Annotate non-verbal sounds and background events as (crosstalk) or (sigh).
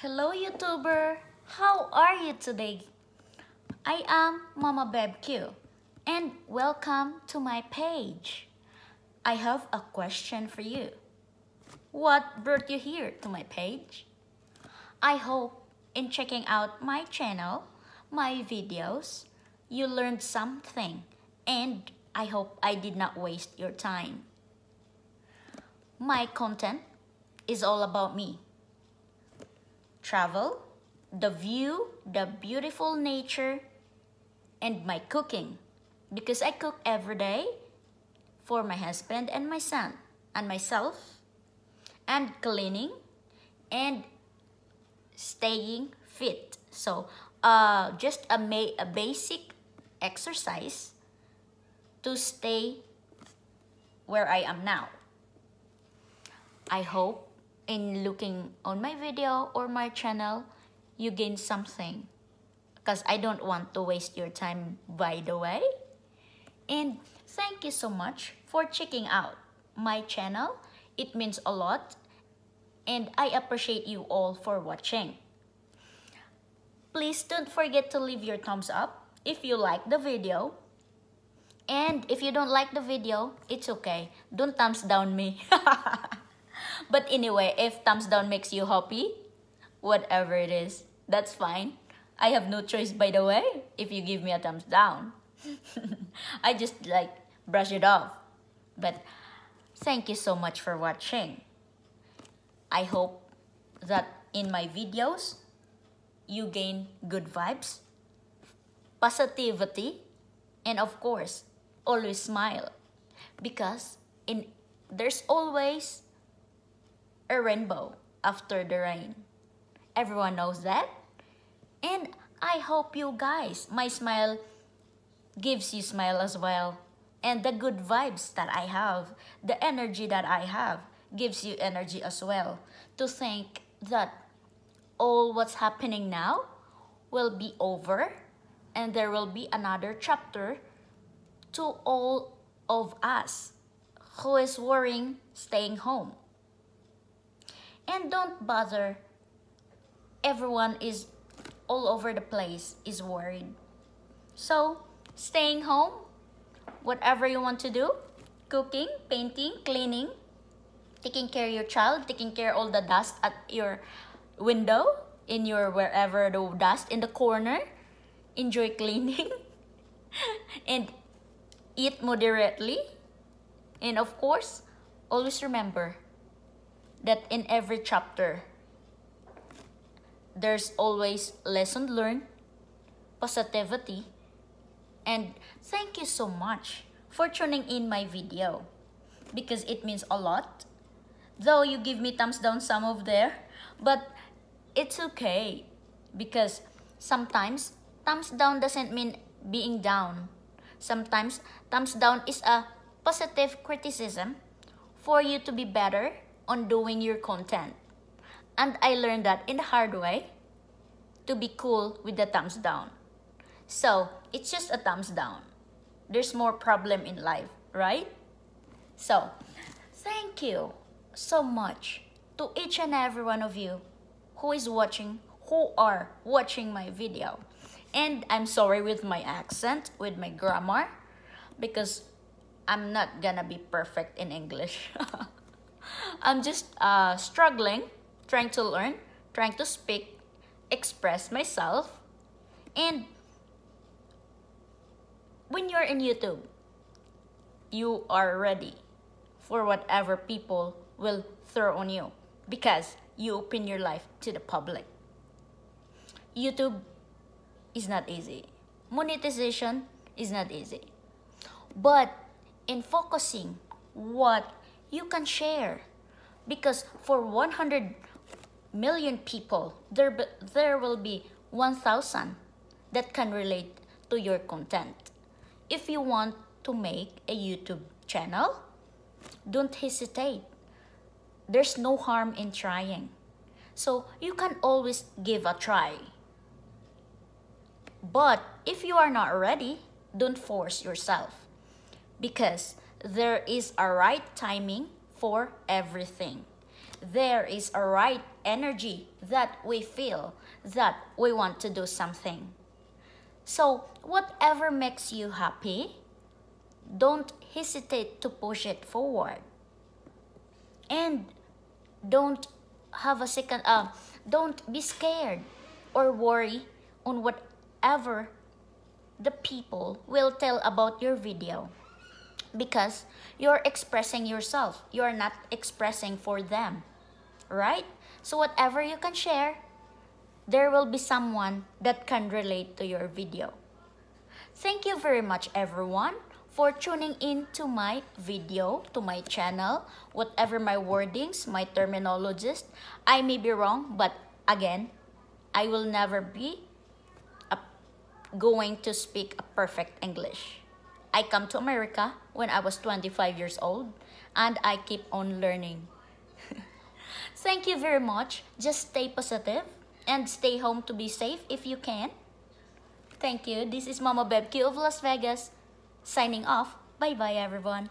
Hello YouTuber! How are you today? I am Mama Beb Q and welcome to my page. I have a question for you. What brought you here to my page? I hope in checking out my channel, my videos, you learned something and I hope I did not waste your time. My content is all about me travel, the view, the beautiful nature, and my cooking. Because I cook every day for my husband and my son and myself, and cleaning and staying fit. So, uh, just a, a basic exercise to stay where I am now. I hope in looking on my video or my channel, you gain something. Because I don't want to waste your time by the way. And thank you so much for checking out my channel. It means a lot. And I appreciate you all for watching. Please don't forget to leave your thumbs up if you like the video. And if you don't like the video, it's okay. Don't thumbs down me. (laughs) But anyway, if thumbs down makes you happy, whatever it is, that's fine. I have no choice by the way if you give me a thumbs down. (laughs) I just like brush it off. But thank you so much for watching. I hope that in my videos, you gain good vibes, positivity, and of course, always smile. Because in there's always a rainbow after the rain. Everyone knows that. And I hope you guys, my smile gives you smile as well. And the good vibes that I have, the energy that I have, gives you energy as well. To think that all what's happening now will be over and there will be another chapter to all of us who is worrying staying home. And don't bother. Everyone is all over the place is worried. So, staying home, whatever you want to do, cooking, painting, cleaning, taking care of your child, taking care of all the dust at your window, in your wherever the dust in the corner, enjoy (laughs) cleaning, and eat moderately. And of course, always remember that in every chapter, there's always lesson learned, positivity, and thank you so much for tuning in my video because it means a lot. Though you give me thumbs down some of there, but it's okay because sometimes thumbs down doesn't mean being down. Sometimes thumbs down is a positive criticism for you to be better on doing your content. And I learned that in the hard way to be cool with the thumbs down. So it's just a thumbs down. There's more problem in life, right? So thank you so much to each and every one of you who is watching, who are watching my video. And I'm sorry with my accent, with my grammar, because I'm not gonna be perfect in English. (laughs) I'm just uh, struggling, trying to learn, trying to speak, express myself. And when you're in YouTube, you are ready for whatever people will throw on you because you open your life to the public. YouTube is not easy. Monetization is not easy. But in focusing what you can share. Because for 100 million people there there will be 1000 that can relate to your content. If you want to make a youtube channel don't hesitate. There's no harm in trying. So you can always give a try. But if you are not ready don't force yourself. Because there is a right timing for everything. there is a right energy that we feel that we want to do something. So, whatever makes you happy, don't hesitate to push it forward. And don't have a second uh don't be scared or worry on whatever the people will tell about your video because you're expressing yourself you're not expressing for them right so whatever you can share there will be someone that can relate to your video thank you very much everyone for tuning in to my video, to my channel. Whatever my wordings, my terminologies, I may be wrong, but again, I will never be going to speak a perfect English. I come to America when I was 25 years old and I keep on learning. (laughs) Thank you very much. Just stay positive and stay home to be safe if you can. Thank you. This is Mama Beb Q of Las Vegas. Signing off. Bye bye, everyone.